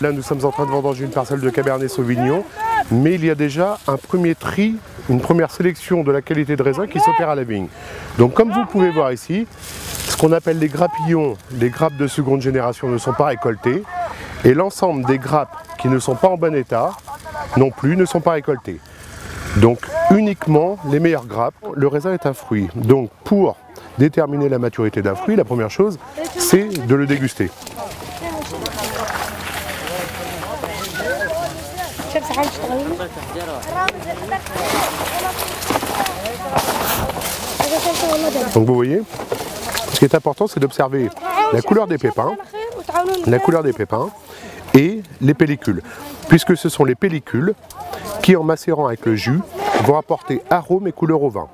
Là, nous sommes en train de vendanger une parcelle de Cabernet Sauvignon, mais il y a déjà un premier tri, une première sélection de la qualité de raisin qui s'opère à la vigne. Donc, comme vous pouvez voir ici, ce qu'on appelle les grappillons, les grappes de seconde génération ne sont pas récoltées, et l'ensemble des grappes qui ne sont pas en bon état non plus ne sont pas récoltées. Donc, uniquement les meilleures grappes. Le raisin est un fruit. Donc, pour déterminer la maturité d'un fruit, la première chose, c'est de le déguster. Donc vous voyez, ce qui est important, c'est d'observer la couleur des pépins, la couleur des pépins et les pellicules, puisque ce sont les pellicules qui, en macérant avec le jus, vont apporter arôme et couleur au vin.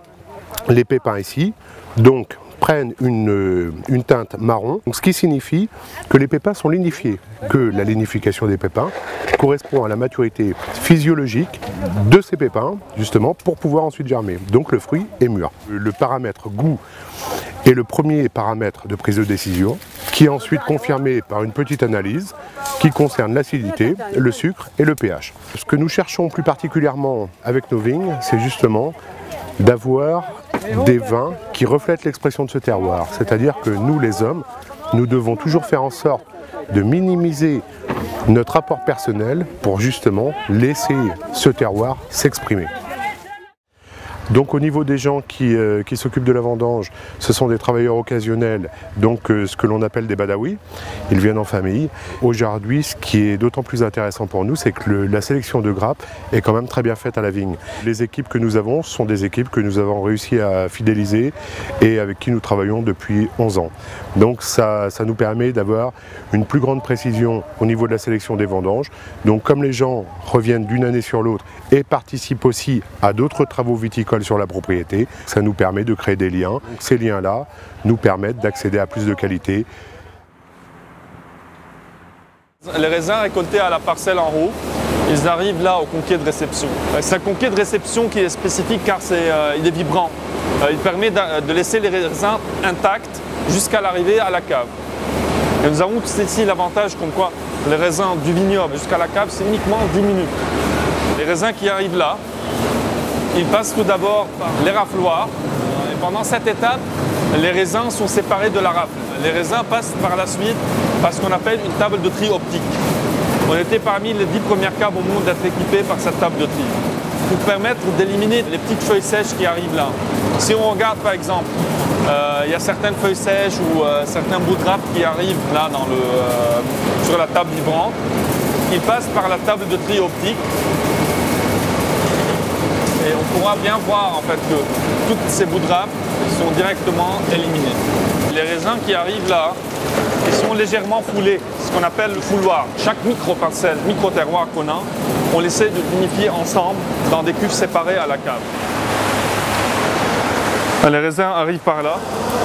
Les pépins ici, donc prennent une, une, teinte marron, ce qui signifie que les pépins sont lignifiés, que la lignification des pépins correspond à la maturité physiologique de ces pépins, justement, pour pouvoir ensuite germer. Donc le fruit est mûr. Le paramètre goût est le premier paramètre de prise de décision, qui est ensuite confirmé par une petite analyse qui concerne l'acidité, le sucre et le pH. Ce que nous cherchons plus particulièrement avec nos vignes, c'est justement d'avoir des vins qui reflètent l'expression de ce terroir. C'est-à-dire que nous, les hommes, nous devons toujours faire en sorte de minimiser notre apport personnel pour justement laisser ce terroir s'exprimer. Donc au niveau des gens qui, euh, qui s'occupent de la vendange, ce sont des travailleurs occasionnels, donc euh, ce que l'on appelle des badawi. Ils viennent en famille. Aujourd'hui, ce qui est d'autant plus intéressant pour nous, c'est que la sélection de grappes est quand même très bien faite à la vigne. Les équipes que nous avons sont des équipes que nous avons réussi à fidéliser et avec qui nous travaillons depuis 11 ans. Donc ça, ça nous permet d'avoir une plus grande précision au niveau de la sélection des vendanges. Donc comme les gens reviennent d'une année sur l'autre et participent aussi à d'autres travaux viticoles sur la propriété. Ça nous permet de créer des liens. Ces liens-là nous permettent d'accéder à plus de qualité. Les raisins récoltés à la parcelle en haut, ils arrivent là au conquet de réception. C'est un conquet de réception qui est spécifique car euh, il est vibrant. Euh, il permet de, de laisser les raisins intacts jusqu'à l'arrivée à la cave. Et nous avons ici l'avantage comme quoi les raisins du vignoble jusqu'à la cave, c'est uniquement 10 minutes. Les raisins qui arrivent là, ils passent tout d'abord par les rafloirs. Et pendant cette étape, les raisins sont séparés de la rafle. Les raisins passent par la suite par ce qu'on appelle une table de tri optique. On était parmi les 10 premières caves au monde d'être équipées par cette table de tri pour permettre d'éliminer les petites feuilles sèches qui arrivent là. Si on regarde par exemple, euh, il y a certaines feuilles sèches ou euh, certains bouts de rafle qui arrivent là euh, sur la table vibrante. Ils passent par la table de tri optique on pourra bien voir en fait que tous ces bouts de rafle sont directement éliminés. Les raisins qui arrivent là, ils sont légèrement foulés, ce qu'on appelle le fouloir. Chaque micro-parcelle, micro-terroir qu'on a, on essaie de l'unifier ensemble dans des cuves séparées à la cave. Les raisins arrivent par là.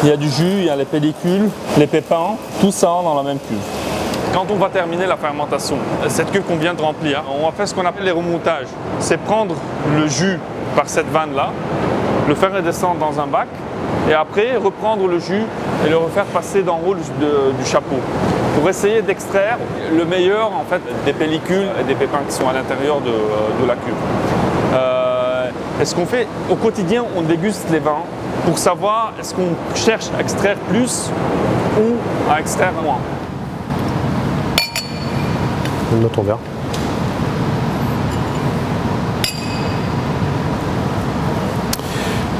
Il y a du jus, il y a les pellicules, les pépins, tout ça dans la même cuve. Quand on va terminer la fermentation, cette cuve qu'on vient de remplir, on va faire ce qu'on appelle les remontages. C'est prendre le jus par cette vanne-là, le faire redescendre dans un bac, et après reprendre le jus et le refaire passer le haut du chapeau pour essayer d'extraire le meilleur en fait des pellicules et des pépins qui sont à l'intérieur de, de, la cuve. Euh, et ce qu'on fait au quotidien, on déguste les vins pour savoir est-ce qu'on cherche à extraire plus ou à extraire moins? Note ton verre.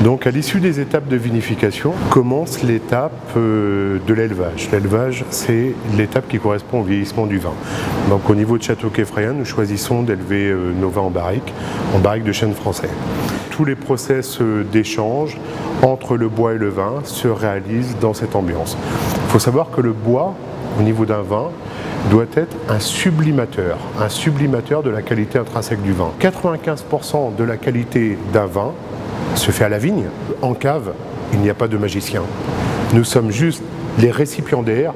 Donc à l'issue des étapes de vinification, commence l'étape euh, de l'élevage. L'élevage, c'est l'étape qui correspond au vieillissement du vin. Donc au niveau de Château Queffrayen, nous choisissons d'élever euh, nos vins en barrique, en barrique de chêne français. Tous les process euh, d'échange entre le bois et le vin se réalisent dans cette ambiance. Il faut savoir que le bois, au niveau d'un vin, doit être un sublimateur, un sublimateur de la qualité intrinsèque du vin. 95% de la qualité d'un vin se fait à la vigne. En cave, il n'y a pas de magicien. Nous sommes juste les récipiendaires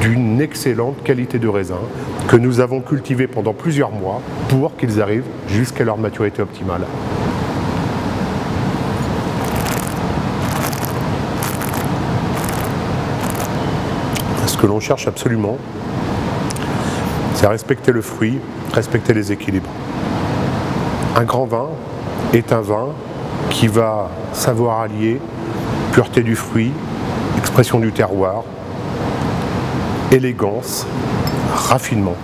d'une excellente qualité de raisin que nous avons cultivé pendant plusieurs mois pour qu'ils arrivent jusqu'à leur maturité optimale. Ce que l'on cherche absolument, c'est respecter le fruit, respecter les équilibres. Un grand vin est un vin qui va savoir allier pureté du fruit, expression du terroir, élégance, raffinement.